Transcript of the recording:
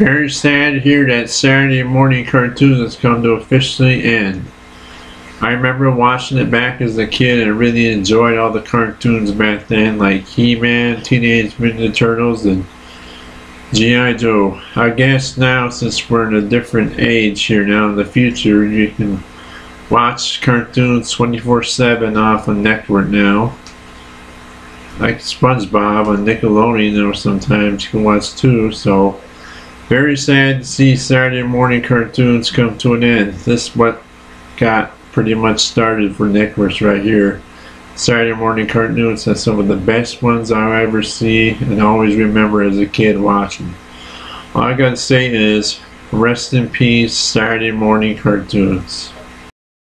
Very sad to hear that Saturday morning cartoon has come to officially end. I remember watching it back as a kid and really enjoyed all the cartoons back then, like He-Man, Teenage Mutant Turtles, and G.I. Joe. I guess now, since we're in a different age here now in the future, you can watch cartoons 24-7 off of Network now. Like SpongeBob on Nickelodeon, or sometimes you can watch too, so very sad to see Saturday morning cartoons come to an end. This what got pretty much started for Nicholas right here. Saturday morning cartoons are some of the best ones I ever see and always remember as a kid watching. All I gotta say is rest in peace Saturday morning cartoons.